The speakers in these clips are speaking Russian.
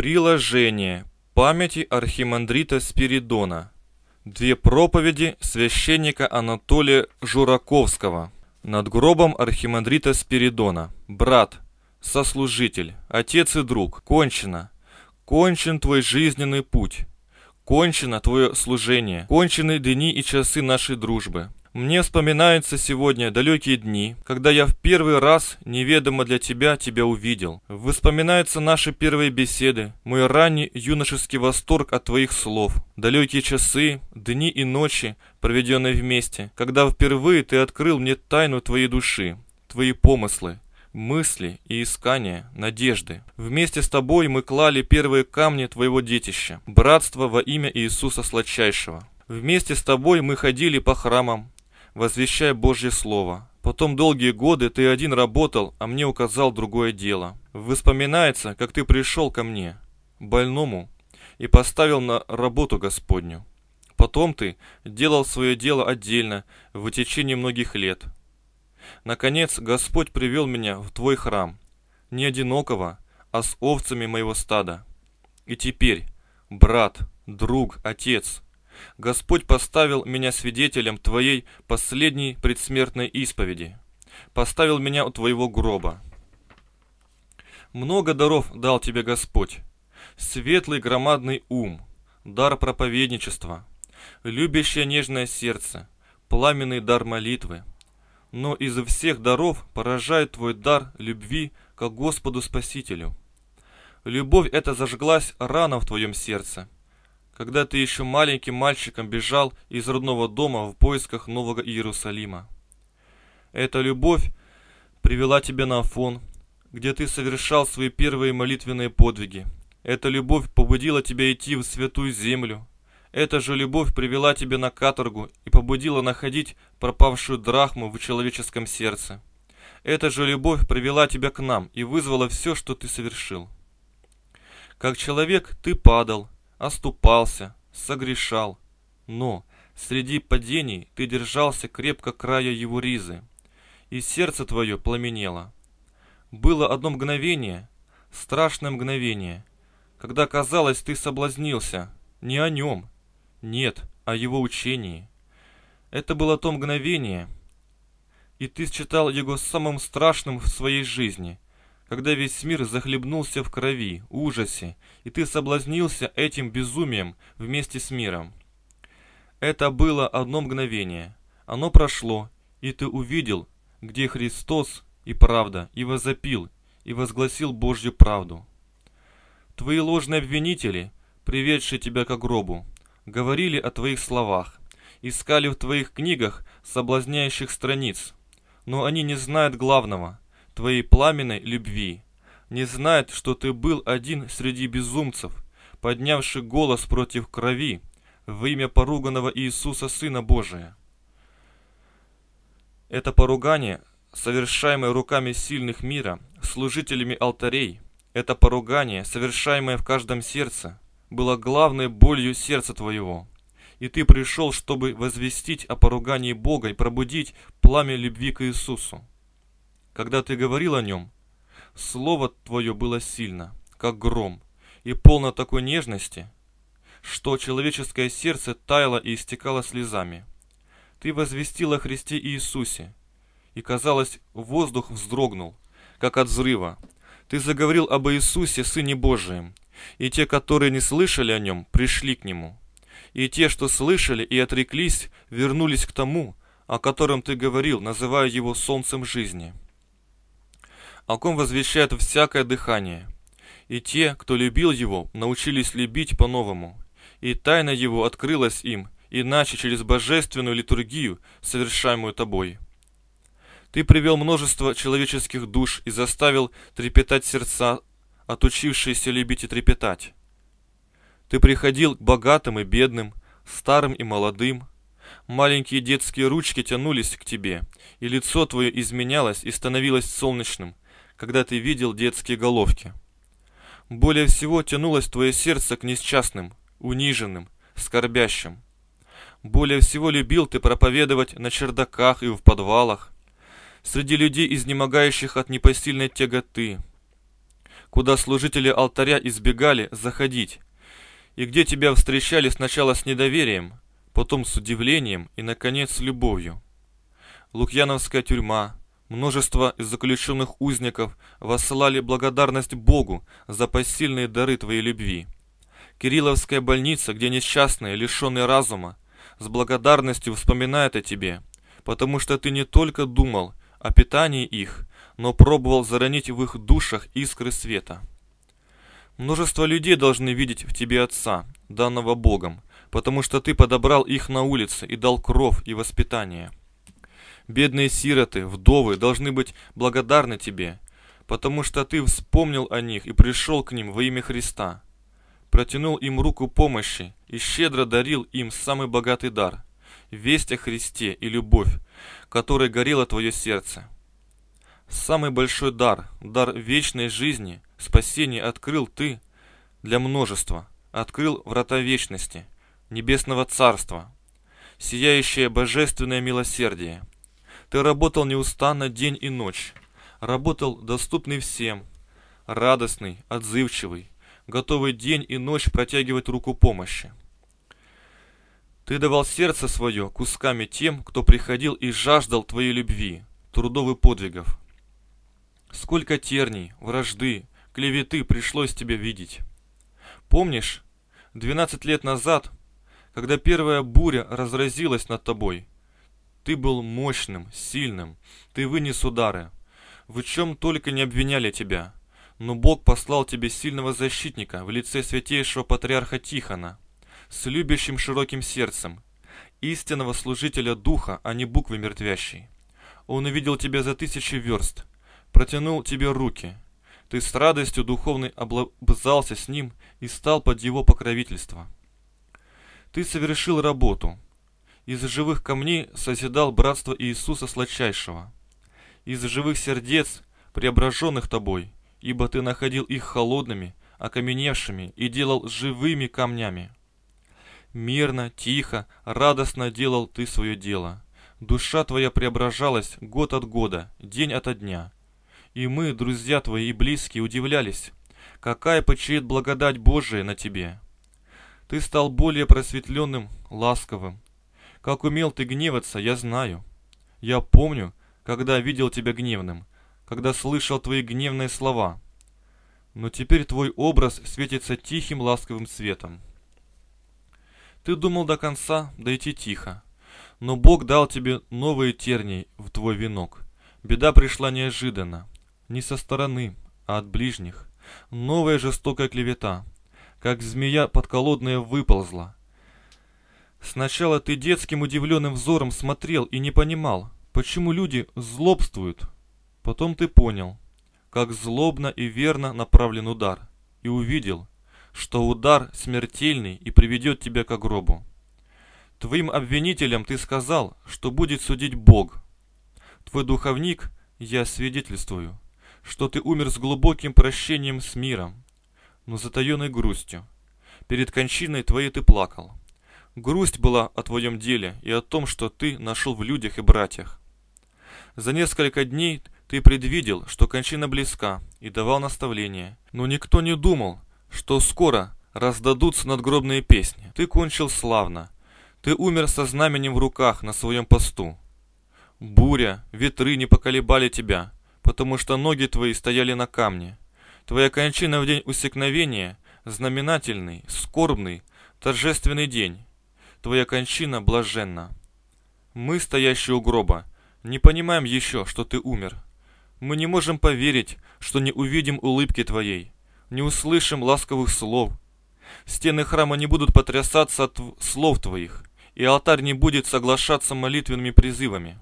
Приложение памяти архимандрита Спиридона. Две проповеди священника Анатолия Жураковского над гробом архимандрита Спиридона. Брат, сослужитель, отец и друг, кончено. Кончен твой жизненный путь. Кончено твое служение. Кончены дни и часы нашей дружбы. Мне вспоминаются сегодня далекие дни, когда я в первый раз неведомо для тебя тебя увидел. Вспоминаются наши первые беседы, мой ранний юношеский восторг от твоих слов, далекие часы, дни и ночи, проведенные вместе, когда впервые ты открыл мне тайну твоей души, твои помыслы, мысли и искания, надежды. Вместе с тобой мы клали первые камни твоего детища, братство во имя Иисуса Сладчайшего. Вместе с тобой мы ходили по храмам, возвещая Божье Слово. Потом долгие годы ты один работал, а мне указал другое дело. Вспоминается, как ты пришел ко мне, больному, и поставил на работу Господню. Потом ты делал свое дело отдельно в течение многих лет. Наконец Господь привел меня в твой храм, не одинокого, а с овцами моего стада. И теперь, брат, друг, отец – Господь поставил меня свидетелем Твоей последней предсмертной исповеди. Поставил меня у Твоего гроба. Много даров дал Тебе Господь. Светлый громадный ум, дар проповедничества, любящее нежное сердце, пламенный дар молитвы. Но из всех даров поражает Твой дар любви к Господу Спасителю. Любовь эта зажглась рано в Твоем сердце – когда ты еще маленьким мальчиком бежал из родного дома в поисках Нового Иерусалима. Эта любовь привела тебя на Афон, где ты совершал свои первые молитвенные подвиги. Эта любовь побудила тебя идти в святую землю. Эта же любовь привела тебя на каторгу и побудила находить пропавшую драхму в человеческом сердце. Эта же любовь привела тебя к нам и вызвала все, что ты совершил. Как человек ты падал, оступался, согрешал, но среди падений ты держался крепко края его ризы, и сердце твое пламенело. Было одно мгновение, страшное мгновение, когда казалось, ты соблазнился не о нем, нет, о его учении. Это было то мгновение, и ты считал его самым страшным в своей жизни – когда весь мир захлебнулся в крови, ужасе, и ты соблазнился этим безумием вместе с миром. Это было одно мгновение. Оно прошло, и ты увидел, где Христос и правда, и возопил, и возгласил Божью правду. Твои ложные обвинители, приведшие тебя к гробу, говорили о твоих словах, искали в твоих книгах соблазняющих страниц, но они не знают главного – твоей пламенной любви, не знает, что ты был один среди безумцев, поднявший голос против крови в имя поруганного Иисуса Сына Божия. Это поругание, совершаемое руками сильных мира, служителями алтарей, это поругание, совершаемое в каждом сердце, было главной болью сердца твоего. И ты пришел, чтобы возвестить о поругании Бога и пробудить пламя любви к Иисусу. Когда ты говорил о нем, слово твое было сильно, как гром, и полно такой нежности, что человеческое сердце таяло и истекало слезами. Ты возвестил о Христе Иисусе, и, казалось, воздух вздрогнул, как от взрыва. Ты заговорил об Иисусе, Сыне Божием, и те, которые не слышали о Нем, пришли к Нему. И те, что слышали и отреклись, вернулись к тому, о котором Ты говорил, называя Его Солнцем жизни о ком возвещает всякое дыхание. И те, кто любил его, научились любить по-новому. И тайна его открылась им, иначе через божественную литургию, совершаемую тобой. Ты привел множество человеческих душ и заставил трепетать сердца, отучившиеся любить и трепетать. Ты приходил к богатым и бедным, старым и молодым. Маленькие детские ручки тянулись к тебе, и лицо твое изменялось и становилось солнечным, когда ты видел детские головки. Более всего тянулось твое сердце к несчастным, униженным, скорбящим. Более всего любил ты проповедовать на чердаках и в подвалах, среди людей, изнемогающих от непосильной тяготы. куда служители алтаря избегали заходить, и где тебя встречали сначала с недоверием, потом с удивлением и, наконец, с любовью. Лукьяновская тюрьма, множество из заключенных узников воссылали благодарность Богу за посильные дары твоей любви. Кирилловская больница, где несчастные, лишенные разума, с благодарностью вспоминают о тебе, потому что ты не только думал о питании их, но пробовал заронить в их душах искры света. Множество людей должны видеть в тебе Отца, данного Богом, потому что ты подобрал их на улице и дал кров и воспитание. Бедные сироты, вдовы должны быть благодарны тебе, потому что ты вспомнил о них и пришел к ним во имя Христа. Протянул им руку помощи и щедро дарил им самый богатый дар – весть о Христе и любовь, которой горело твое сердце. Самый большой дар, дар вечной жизни, спасение открыл ты для множества, открыл врата вечности, небесного царства, сияющее божественное милосердие. Ты работал неустанно день и ночь, работал доступный всем, радостный, отзывчивый, готовый день и ночь протягивать руку помощи. Ты давал сердце свое кусками тем, кто приходил и жаждал твоей любви, трудов и подвигов. Сколько терний, вражды, клеветы пришлось тебе видеть. Помнишь, 12 лет назад, когда первая буря разразилась над тобой, ты был мощным, сильным, ты вынес удары. В чем только не обвиняли тебя. Но Бог послал тебе сильного защитника в лице святейшего патриарха Тихона, с любящим широким сердцем, истинного служителя духа, а не буквы мертвящей. Он увидел тебя за тысячи верст, протянул тебе руки. Ты с радостью духовной облобзался с ним и стал под его покровительство. Ты совершил работу. Из живых камней созидал братство Иисуса Сладчайшего. Из живых сердец, преображенных тобой, ибо ты находил их холодными, окаменевшими и делал живыми камнями. Мирно, тихо, радостно делал ты свое дело. Душа твоя преображалась год от года, день ото дня. И мы, друзья твои и близкие, удивлялись, какая почиет благодать Божия на тебе. Ты стал более просветленным, ласковым. Как умел ты гневаться, я знаю. Я помню, когда видел тебя гневным, когда слышал твои гневные слова. Но теперь твой образ светится тихим ласковым светом. Ты думал до конца дойти тихо, но Бог дал тебе новые тернии в твой венок. Беда пришла неожиданно не со стороны, а от ближних. Новая жестокая клевета, как змея подколодная выползла. Сначала ты детским удивленным взором смотрел и не понимал, почему люди злобствуют. Потом ты понял, как злобно и верно направлен удар, и увидел, что удар смертельный и приведет тебя к гробу. Твоим обвинителям ты сказал, что будет судить Бог. Твой духовник, я свидетельствую, что ты умер с глубоким прощением с миром, но затаенной грустью. Перед кончиной твоей ты плакал. Грусть была о твоем деле и о том, что ты нашел в людях и братьях. За несколько дней ты предвидел, что кончина близка, и давал наставления. Но никто не думал, что скоро раздадутся надгробные песни. Ты кончил славно. Ты умер со знаменем в руках на своем посту. Буря, ветры не поколебали тебя, потому что ноги твои стояли на камне. Твоя кончина в день усекновения – знаменательный, скорбный, торжественный день. Твоя кончина блаженна. Мы, стоящие у гроба, не понимаем еще, что ты умер. Мы не можем поверить, что не увидим улыбки твоей, не услышим ласковых слов. Стены храма не будут потрясаться от слов твоих, и алтарь не будет соглашаться молитвенными призывами.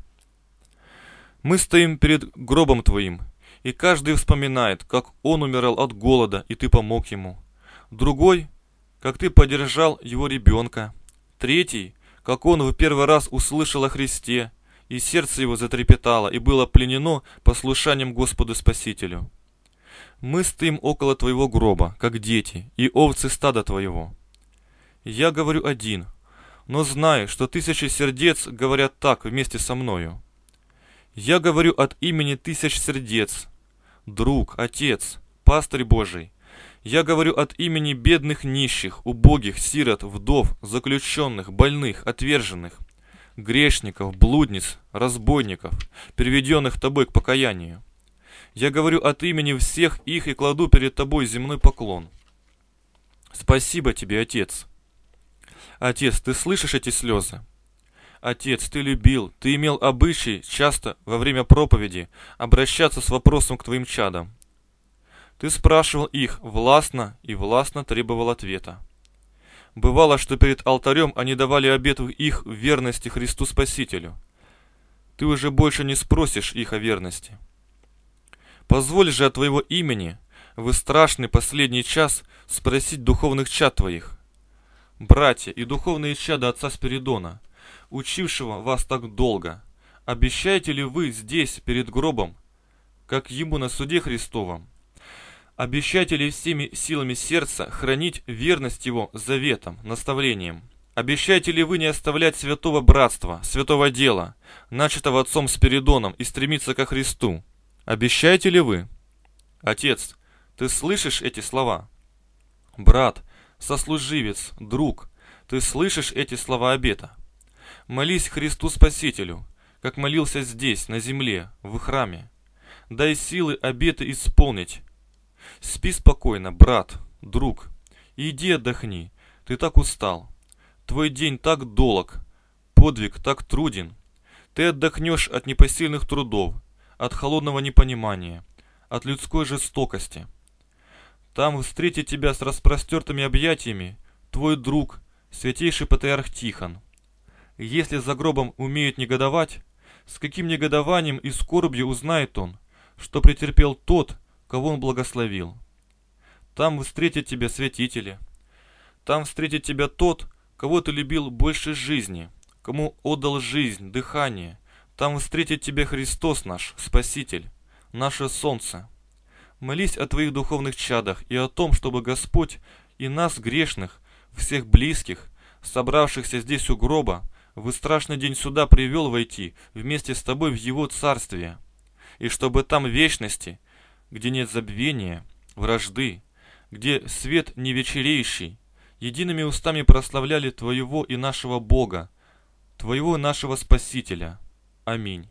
Мы стоим перед гробом твоим, и каждый вспоминает, как он умирал от голода, и ты помог ему. Другой, как ты поддержал его ребенка. Третий, как он в первый раз услышал о Христе, и сердце его затрепетало, и было пленено послушанием Господу Спасителю. Мы стоим около твоего гроба, как дети, и овцы стада твоего. Я говорю один, но знаю, что тысячи сердец говорят так вместе со мною. Я говорю от имени тысяч сердец. Друг, отец, пастырь Божий. Я говорю от имени бедных нищих, убогих, сирот, вдов, заключенных, больных, отверженных, грешников, блудниц, разбойников, приведенных тобой к покаянию. Я говорю от имени всех их и кладу перед тобой земной поклон. Спасибо тебе, Отец. Отец, ты слышишь эти слезы? Отец, ты любил, ты имел обычай часто во время проповеди обращаться с вопросом к твоим чадам. Ты спрашивал их властно и властно требовал ответа. Бывало, что перед алтарем они давали обет их верности Христу Спасителю. Ты уже больше не спросишь их о верности. Позволь же от твоего имени в страшный последний час спросить духовных чад твоих. Братья и духовные чада отца Спиридона, учившего вас так долго, обещаете ли вы здесь, перед гробом, как ему на суде Христовом, Обещаете ли всеми силами сердца хранить верность его заветам, наставлениям? Обещаете ли вы не оставлять святого братства, святого дела, начатого отцом Спиридоном, и стремиться ко Христу? Обещаете ли вы? Отец, ты слышишь эти слова? Брат, сослуживец, друг, ты слышишь эти слова обета? Молись Христу Спасителю, как молился здесь, на земле, в храме. Дай силы обеты исполнить, Спи спокойно, брат, друг. иди отдохни. Ты так устал. Твой день так долг. Подвиг так труден. Ты отдохнешь от непосильных трудов, от холодного непонимания, от людской жестокости. Там встретит тебя с распростертыми объятиями твой друг, святейший патриарх Тихон. Если за гробом умеют негодовать, с каким негодованием и скорбью узнает он, что претерпел тот, кого он благословил. Там встретят тебя святители. Там встретит тебя тот, кого ты любил больше жизни, кому отдал жизнь, дыхание. Там встретит тебя Христос наш, Спаситель, наше солнце. Молись о твоих духовных чадах и о том, чтобы Господь и нас, грешных, всех близких, собравшихся здесь у гроба, в страшный день суда привел войти вместе с тобой в Его Царствие, и чтобы там вечности где нет забвения, вражды, где свет не вечереющий, едиными устами прославляли Твоего и нашего Бога, Твоего и нашего Спасителя. Аминь.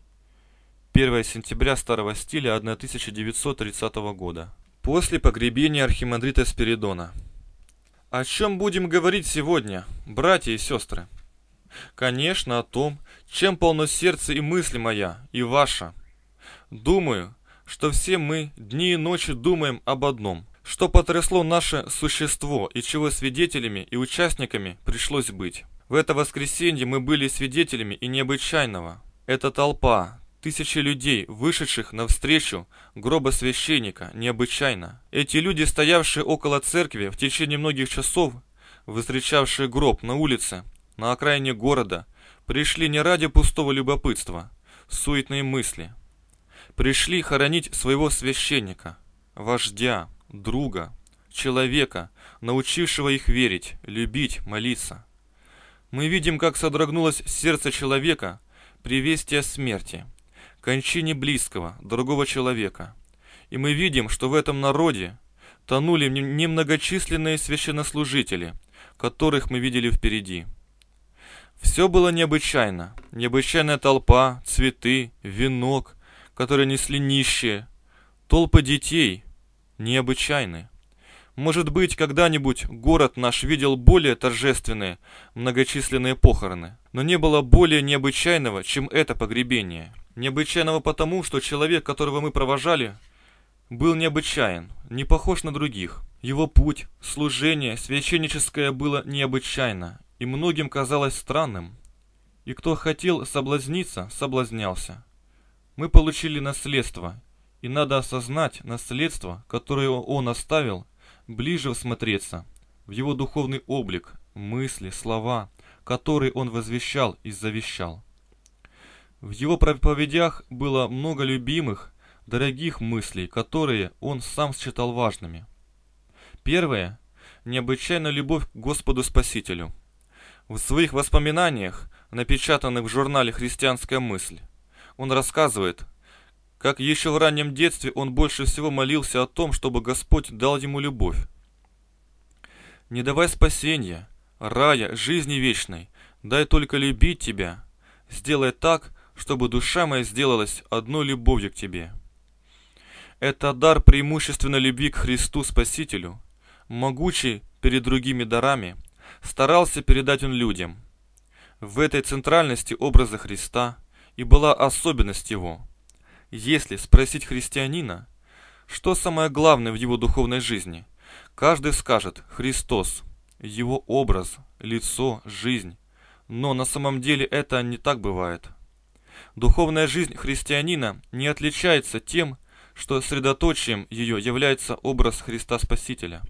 1 сентября старого стиля 1930 года. После погребения архимандрита Спиридона. О чем будем говорить сегодня, братья и сестры? Конечно, о том, чем полно сердце и мысль моя, и ваша. Думаю, что все мы дни и ночи думаем об одном, что потрясло наше существо и чего свидетелями и участниками пришлось быть. В это воскресенье мы были свидетелями и необычайного. Эта толпа, тысячи людей, вышедших навстречу гроба священника, необычайно. Эти люди, стоявшие около церкви в течение многих часов, встречавшие гроб на улице, на окраине города, пришли не ради пустого любопытства, суетные мысли – пришли хоронить своего священника, вождя, друга, человека, научившего их верить, любить, молиться. Мы видим, как содрогнулось сердце человека при вести о смерти, кончине близкого, другого человека. И мы видим, что в этом народе тонули немногочисленные священнослужители, которых мы видели впереди. Все было необычайно. Необычайная толпа, цветы, венок, которые несли нищие, толпы детей, необычайны. Может быть, когда-нибудь город наш видел более торжественные, многочисленные похороны, но не было более необычайного, чем это погребение. Необычайного потому, что человек, которого мы провожали, был необычайен, не похож на других. Его путь, служение, священническое было необычайно, и многим казалось странным. И кто хотел соблазниться, соблазнялся. Мы получили наследство, и надо осознать наследство, которое он оставил, ближе всмотреться в его духовный облик, мысли, слова, которые он возвещал и завещал. В его проповедях было много любимых, дорогих мыслей, которые он сам считал важными. Первое – необычайная любовь к Господу Спасителю. В своих воспоминаниях, напечатанных в журнале «Христианская мысль», он рассказывает, как еще в раннем детстве он больше всего молился о том, чтобы Господь дал ему любовь. «Не давай спасения, рая, жизни вечной, дай только любить тебя, сделай так, чтобы душа моя сделалась одной любовью к тебе». Это дар преимущественно любви к Христу Спасителю, могучий перед другими дарами, старался передать он людям. В этой центральности образа Христа и была особенность его. Если спросить христианина, что самое главное в его духовной жизни, каждый скажет «Христос», его образ, лицо, жизнь. Но на самом деле это не так бывает. Духовная жизнь христианина не отличается тем, что средоточием ее является образ Христа Спасителя.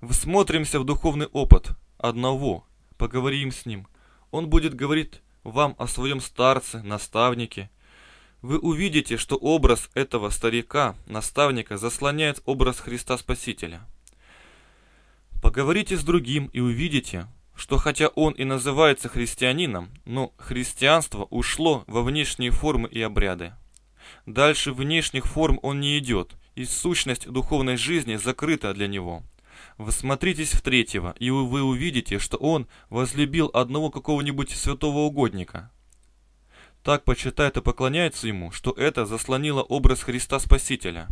Всмотримся в духовный опыт одного, поговорим с ним. Он будет говорить вам о своем старце, наставнике. Вы увидите, что образ этого старика, наставника, заслоняет образ Христа Спасителя. Поговорите с другим и увидите, что хотя он и называется христианином, но христианство ушло во внешние формы и обряды. Дальше внешних форм он не идет, и сущность духовной жизни закрыта для него. Всмотритесь в третьего, и вы увидите, что он возлюбил одного какого-нибудь святого угодника. Так почитает и поклоняется ему, что это заслонило образ Христа Спасителя.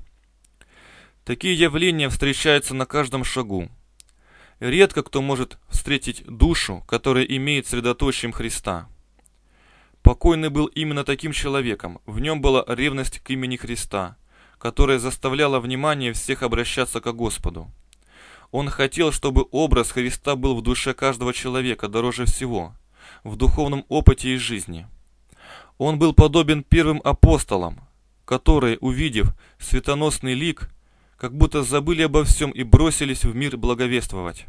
Такие явления встречаются на каждом шагу. Редко кто может встретить душу, которая имеет средоточием Христа. Покойный был именно таким человеком. В нем была ревность к имени Христа, которая заставляла внимание всех обращаться к Господу. Он хотел, чтобы образ Христа был в душе каждого человека дороже всего, в духовном опыте и жизни. Он был подобен первым апостолам, которые, увидев светоносный лик, как будто забыли обо всем и бросились в мир благовествовать.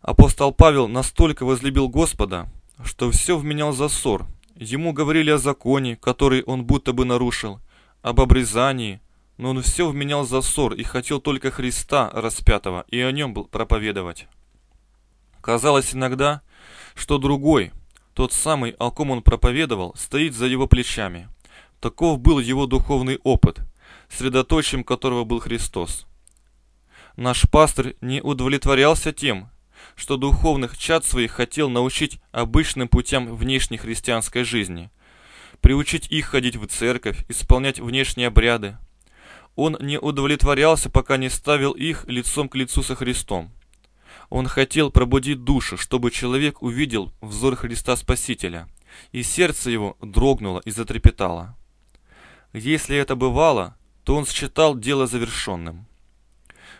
Апостол Павел настолько возлюбил Господа, что все вменял за ссор. Ему говорили о законе, который он будто бы нарушил, об обрезании, но он все вменял за ссор и хотел только Христа распятого и о нем был проповедовать. Казалось иногда, что другой, тот самый, о ком он проповедовал, стоит за его плечами. Таков был его духовный опыт, средоточием которого был Христос. Наш пастор не удовлетворялся тем, что духовных чад своих хотел научить обычным путям внешней христианской жизни, приучить их ходить в церковь, исполнять внешние обряды. Он не удовлетворялся, пока не ставил их лицом к лицу со Христом. Он хотел пробудить душу, чтобы человек увидел взор Христа Спасителя, и сердце его дрогнуло и затрепетало. Если это бывало, то он считал дело завершенным.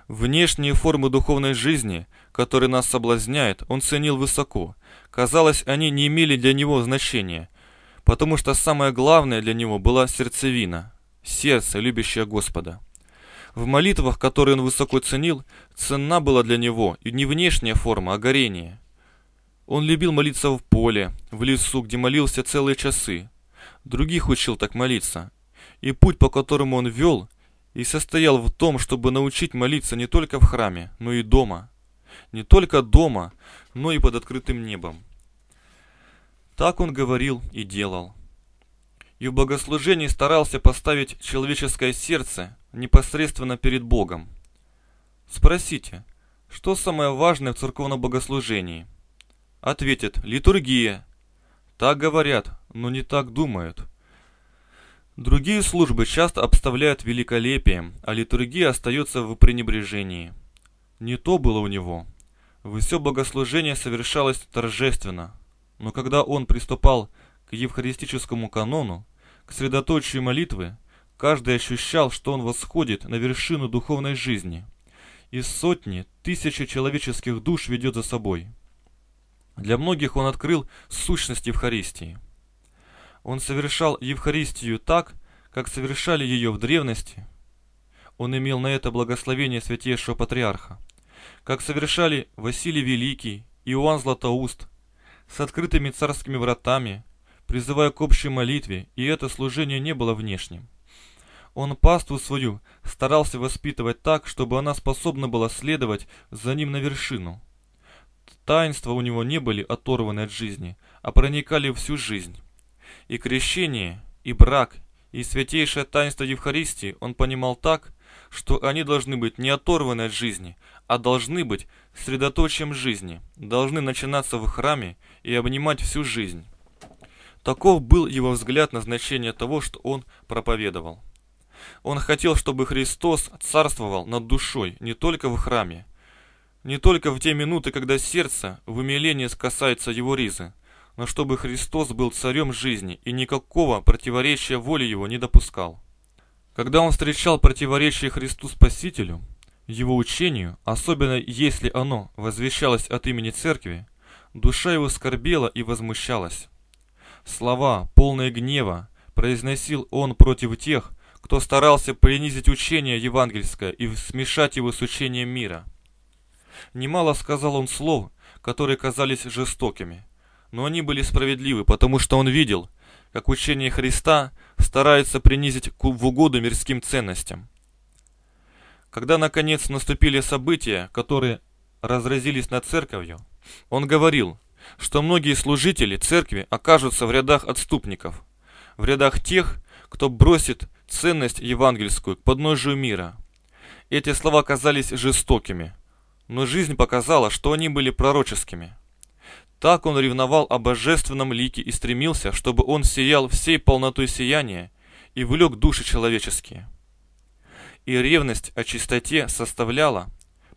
Внешние формы духовной жизни который нас соблазняет, он ценил высоко. Казалось, они не имели для него значения, потому что самое главное для него была сердцевина, сердце, любящее Господа. В молитвах, которые он высоко ценил, ценна была для него и не внешняя форма, а горение. Он любил молиться в поле, в лесу, где молился целые часы. Других учил так молиться. И путь, по которому он вел, и состоял в том, чтобы научить молиться не только в храме, но и дома не только дома, но и под открытым небом. Так он говорил и делал. И в богослужении старался поставить человеческое сердце непосредственно перед Богом. Спросите, что самое важное в церковном богослужении? Ответит, литургия. Так говорят, но не так думают. Другие службы часто обставляют великолепием, а литургия остается в пренебрежении. Не то было у него. Все богослужение совершалось торжественно, но когда он приступал к евхаристическому канону, к средоточию молитвы, каждый ощущал, что он восходит на вершину духовной жизни, и сотни, тысячи человеческих душ ведет за собой. Для многих он открыл сущность Евхаристии. Он совершал Евхаристию так, как совершали ее в древности. Он имел на это благословение святейшего патриарха как совершали Василий Великий, Иоанн Златоуст, с открытыми царскими вратами, призывая к общей молитве, и это служение не было внешним. Он паству свою старался воспитывать так, чтобы она способна была следовать за ним на вершину. Таинства у него не были оторваны от жизни, а проникали всю жизнь. И крещение, и брак, и святейшее таинство Евхаристии он понимал так, что они должны быть не оторваны от жизни, а должны быть средоточием жизни, должны начинаться в храме и обнимать всю жизнь. Таков был его взгляд на значение того, что он проповедовал. Он хотел, чтобы Христос царствовал над душой не только в храме, не только в те минуты, когда сердце в умилении касается его ризы, но чтобы Христос был царем жизни и никакого противоречия воле его не допускал. Когда он встречал противоречие Христу Спасителю, его учению, особенно если оно возвещалось от имени Церкви, душа его скорбела и возмущалась. Слова, полные гнева, произносил он против тех, кто старался принизить учение евангельское и смешать его с учением мира. Немало сказал он слов, которые казались жестокими, но они были справедливы, потому что он видел, как учение Христа старается принизить в угоду мирским ценностям. Когда, наконец, наступили события, которые разразились над церковью, он говорил, что многие служители церкви окажутся в рядах отступников, в рядах тех, кто бросит ценность евангельскую к подножию мира. Эти слова казались жестокими, но жизнь показала, что они были пророческими – так он ревновал о божественном лике и стремился, чтобы он сиял всей полнотой сияния и влек души человеческие. И ревность о чистоте составляла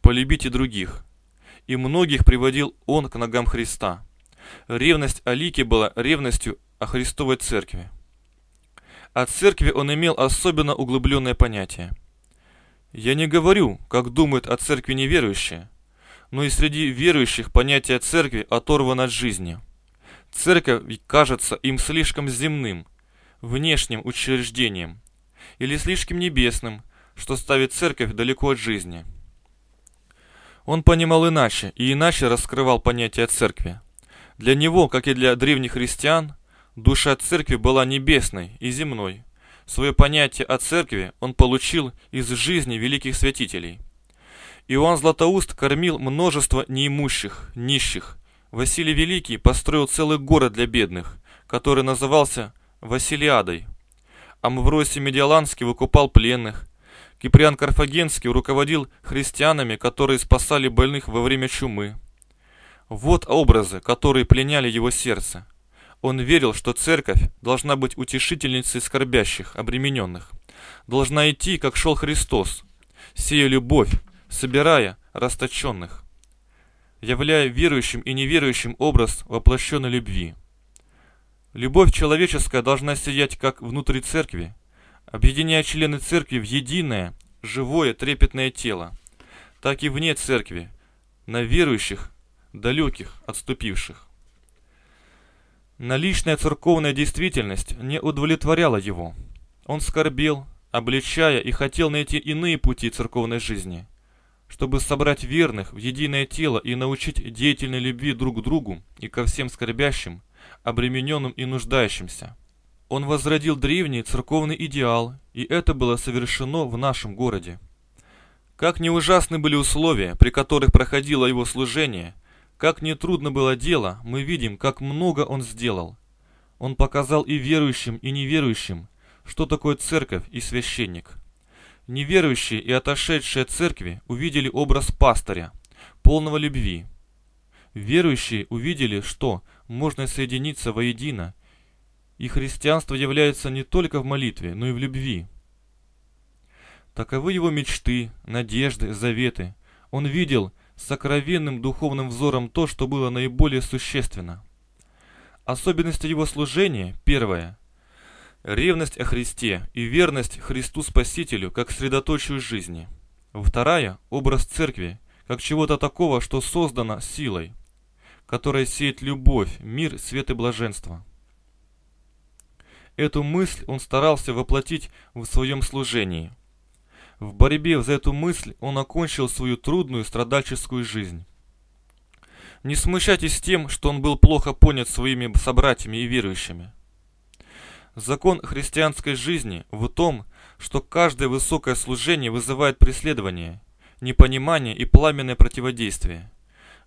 «полюбите других», и многих приводил он к ногам Христа. Ревность о лике была ревностью о Христовой Церкви. О Церкви он имел особенно углубленное понятие. «Я не говорю, как думают о Церкви неверующие», но и среди верующих понятие церкви оторвано от жизни. Церковь кажется им слишком земным, внешним учреждением, или слишком небесным, что ставит церковь далеко от жизни. Он понимал иначе и иначе раскрывал понятие церкви. Для него, как и для древних христиан, душа церкви была небесной и земной. Свое понятие о церкви он получил из жизни великих святителей – Иоанн Златоуст кормил множество неимущих, нищих. Василий Великий построил целый город для бедных, который назывался Василиадой. Амвросий Медиаланский выкупал пленных. Киприан Карфагенский руководил христианами, которые спасали больных во время чумы. Вот образы, которые пленяли его сердце. Он верил, что церковь должна быть утешительницей скорбящих, обремененных. Должна идти, как шел Христос, сея любовь, собирая расточенных, являя верующим и неверующим образ воплощенной любви. Любовь человеческая должна сиять как внутри церкви, объединяя члены церкви в единое, живое, трепетное тело, так и вне церкви, на верующих, далеких, отступивших. Наличная церковная действительность не удовлетворяла его. Он скорбел, обличая и хотел найти иные пути церковной жизни – чтобы собрать верных в единое тело и научить деятельной любви друг к другу и ко всем скорбящим, обремененным и нуждающимся. Он возродил древний церковный идеал, и это было совершено в нашем городе. Как не ужасны были условия, при которых проходило его служение, как нетрудно было дело, мы видим, как много он сделал. Он показал и верующим, и неверующим, что такое церковь и священник. Неверующие и отошедшие от церкви увидели образ пастыря, полного любви. Верующие увидели, что можно соединиться воедино, и христианство является не только в молитве, но и в любви. Таковы его мечты, надежды, заветы. Он видел сокровенным духовным взором то, что было наиболее существенно. Особенности его служения, первое, Ревность о Христе и верность Христу Спасителю как средоточию жизни. Вторая – образ церкви, как чего-то такого, что создано силой, которая сеет любовь, мир, свет и блаженство. Эту мысль он старался воплотить в своем служении. В борьбе за эту мысль он окончил свою трудную страдальческую жизнь. Не смущайтесь тем, что он был плохо понят своими собратьями и верующими – Закон христианской жизни в том, что каждое высокое служение вызывает преследование, непонимание и пламенное противодействие.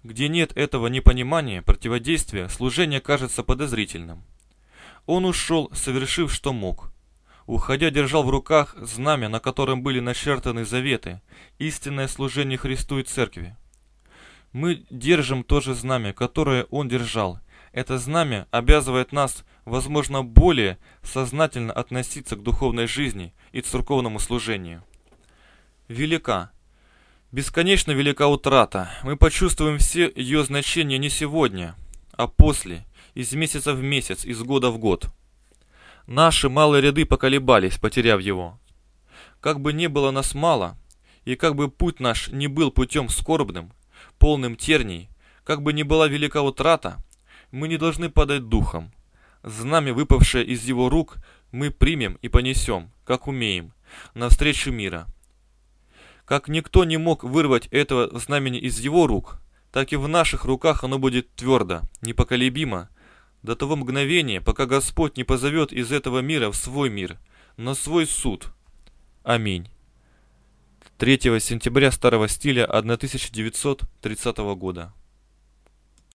Где нет этого непонимания, противодействия, служение кажется подозрительным. Он ушел, совершив что мог. уходя держал в руках знамя, на котором были начертаны заветы, истинное служение Христу и Церкви. Мы держим то же знамя, которое он держал. Это знамя обязывает нас, возможно, более сознательно относиться к духовной жизни и церковному служению. Велика. Бесконечно велика утрата. Мы почувствуем все ее значения не сегодня, а после, из месяца в месяц, из года в год. Наши малые ряды поколебались, потеряв его. Как бы ни было нас мало, и как бы путь наш не был путем скорбным, полным терний, как бы ни была велика утрата, мы не должны падать духом. Знамя, выпавшее из его рук, мы примем и понесем, как умеем, навстречу мира. Как никто не мог вырвать этого знамени из его рук, так и в наших руках оно будет твердо, непоколебимо, до того мгновения, пока Господь не позовет из этого мира в свой мир, на свой суд. Аминь. 3 сентября старого стиля 1930 года.